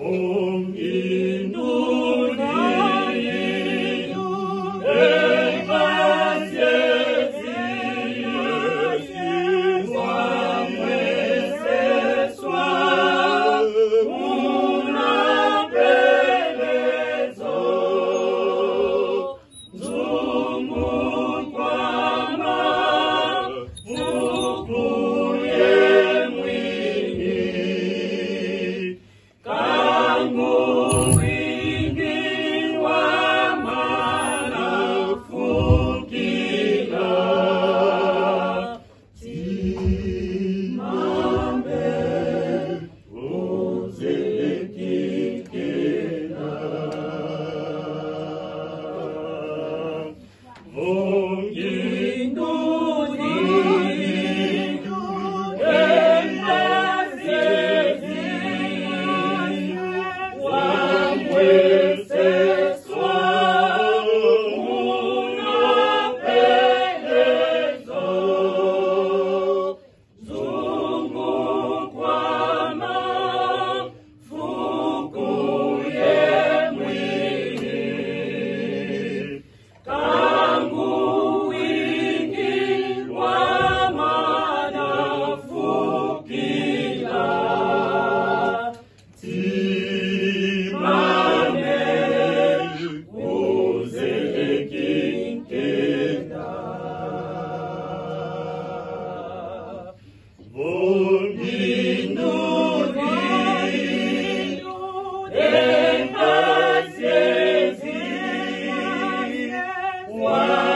Oh. 我 Wow.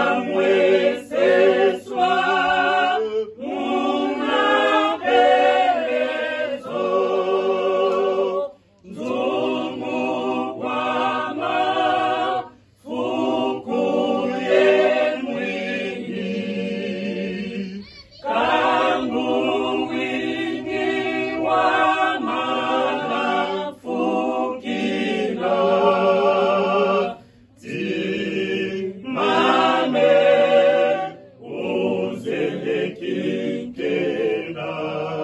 Yekin Kenan.